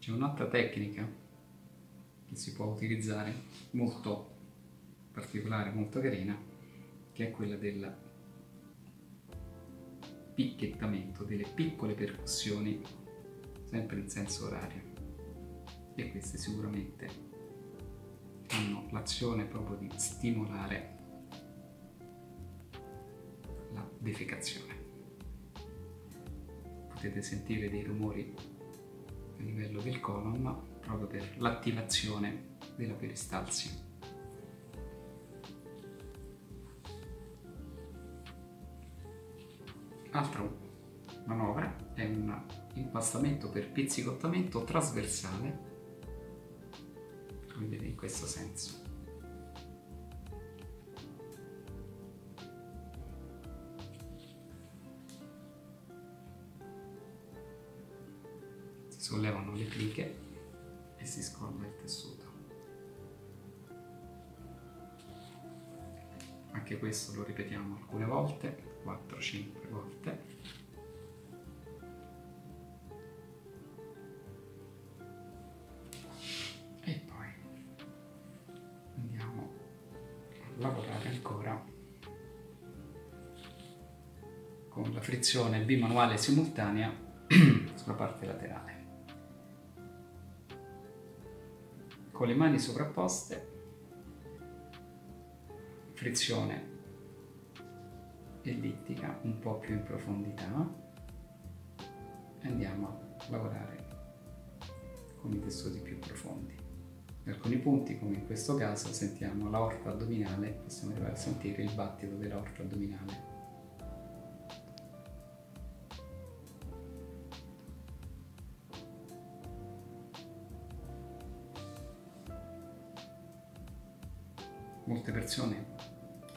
C'è un'altra tecnica che si può utilizzare molto particolare, molto carina, che è quella del picchettamento, delle piccole percussioni, sempre in senso orario. E queste sicuramente hanno l'azione proprio di stimolare la defecazione. Potete sentire dei rumori a livello del colon proprio per l'attivazione della peristalsi. Altra manovra è un impastamento per pizzicottamento trasversale, quindi in questo senso. Sollevano le pliche e si scorda il tessuto. Anche questo lo ripetiamo alcune volte 4-5 volte e poi andiamo a lavorare ancora con la frizione bimanuale simultanea sulla parte laterale con le mani sovrapposte frizione ellittica un po' più in profondità e andiamo a lavorare con i tessuti più profondi. In alcuni punti, come in questo caso, sentiamo l'aorta addominale, possiamo arrivare a sentire il battito dell'aorta addominale. Molte persone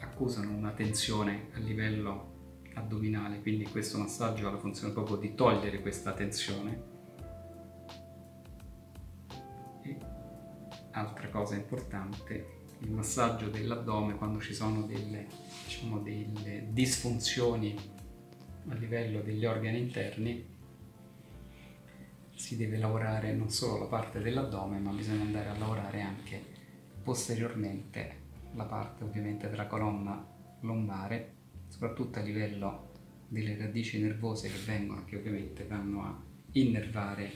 accusano una tensione a livello addominale, quindi questo massaggio ha la funzione proprio di togliere questa tensione. E altra cosa importante, il massaggio dell'addome quando ci sono delle, diciamo, delle disfunzioni a livello degli organi interni si deve lavorare non solo la parte dell'addome ma bisogna andare a lavorare anche posteriormente la parte ovviamente della colonna lombare, soprattutto a livello delle radici nervose che vengono, che ovviamente vanno a innervare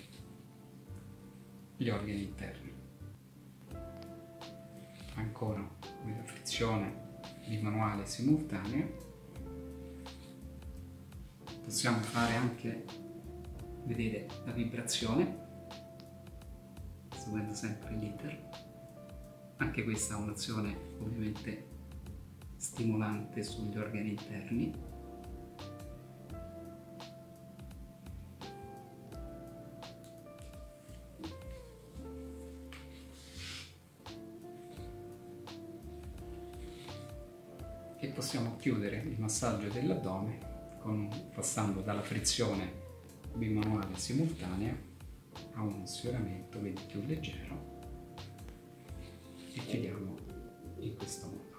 gli organi interni. Ancora una frizione di manuale simultanea. Possiamo fare anche vedere la vibrazione, seguendo sempre l'iter anche questa ha un'azione ovviamente stimolante sugli organi interni. E possiamo chiudere il massaggio dell'addome passando dalla frizione bimanuale simultanea a un sfioramento più leggero e chiudiamo in questo modo.